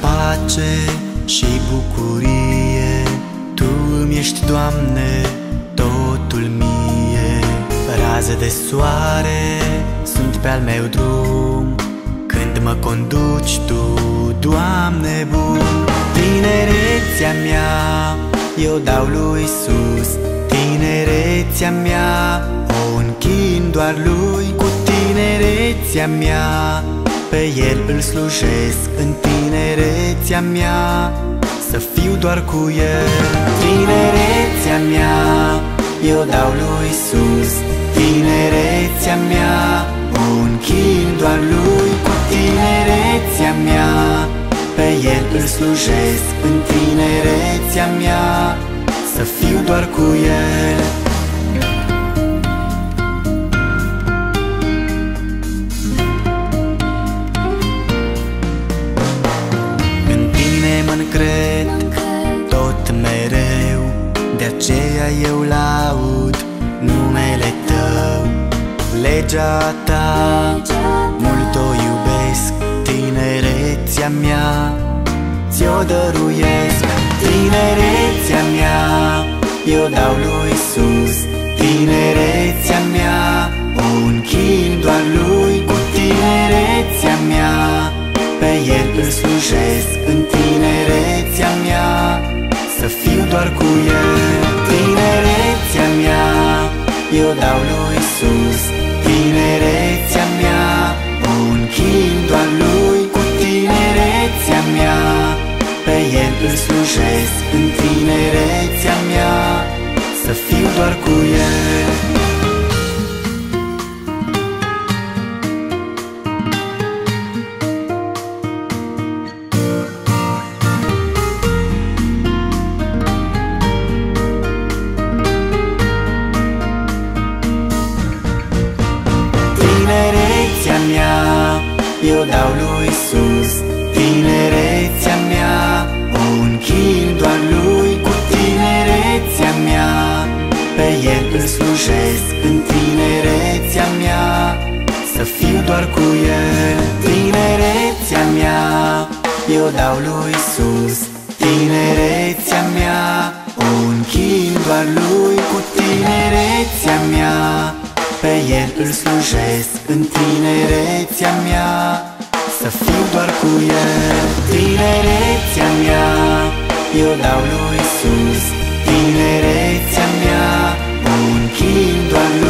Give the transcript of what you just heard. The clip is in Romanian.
pace și bucurie. Tu îmi ești, Doamne, totul mie. Raze de soare sunt pe al meu drum. Când mă conduci Tu, Doamne bun Tinerețea mea eu dau lui Isus Tinerețea mea o închin doar lui. Cu tinerețea mea pe El îl slujesc în tinerețea mea Să fiu doar cu El. Tinerețea mea Eu dau lui Isus Tinerețea mea O închin doar lui. Cu tinerețea mea Pe El îl slujesc în tinerețea mea Să fiu doar cu El aceea eu laud numele Tău. Legea Ta, mult o iubesc Tinerețea mea, ți-o dăruiesc Tinerețea mea, eu dau lui Isus Tinerețea mea, o închin doar lui Cu tinerețea mea, pe El îl slujesc În tinerețea mea, să fiu doar cu El Tinerețea mea Eu dau lui Isus Tinerețea mea O închin doar lui. Cu tinerețea mea Pe El îl slujesc. În tinerețea mea Să fiu doar cu El Tinerețea mea o închin doar lui Cu tinerețea mea. Pe El îl slujesc În tinerețea mea să fiu doar cu El Tinerețea mea. Eu dau lui Isus Tinerețea mea o închin doar lui Cu tinerețea mea. Pe El îl slujesc în tinerețea mea să fiu doar cu el. Tinerețea mea Eu dau lui Iisus Tinerețea mea O închin doar lui